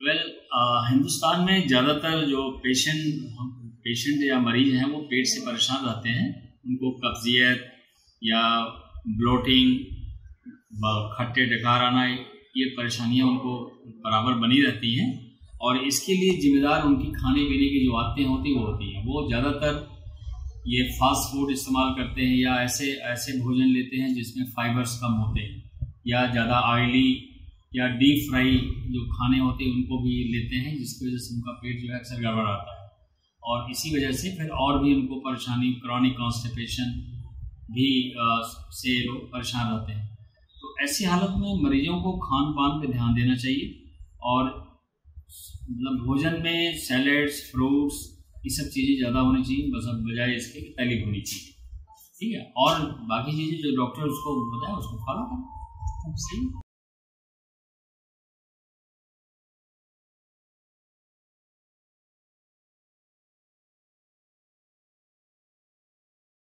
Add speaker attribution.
Speaker 1: हिंदुस्तान में ज़्यादातर जो पेशेंट पेशेंट या मरीज़ हैं, वो पेट से परेशान रहते हैं। उनको कब्जियत या ब्लोटिंग खट्टे डकार आना, ये परेशानियाँ उनको बराबर बनी रहती हैं। और इसके लिए जिम्मेदार उनकी खाने पीने की जो आदतें होती वो होती हैं। वो ज़्यादातर ये फास्ट फ़ूड इस्तेमाल करते हैं या ऐसे ऐसे भोजन लेते हैं जिसमें फाइबर्स कम होते हैं या ज़्यादा ऑयली या डीप फ्राई जो खाने होते हैं उनको भी लेते हैं जिसकी वजह से उनका पेट जो है अक्सर गड़बड़ आता है। और इसी वजह से फिर और भी उनको परेशानी क्रॉनिक कॉन्स्टिपेशन भी आ, से लोग परेशान रहते हैं। तो ऐसी हालत में मरीजों को खान पान पर ध्यान देना चाहिए और मतलब भोजन में सैलड्स फ्रूट्स ये सब चीज़ें ज़्यादा होनी चाहिए बस अब बजाय इसके तली होनी चाहिए। ठीक है? और बाकी चीज़ें जो डॉक्टर उसको बताए उसको फॉलो करें।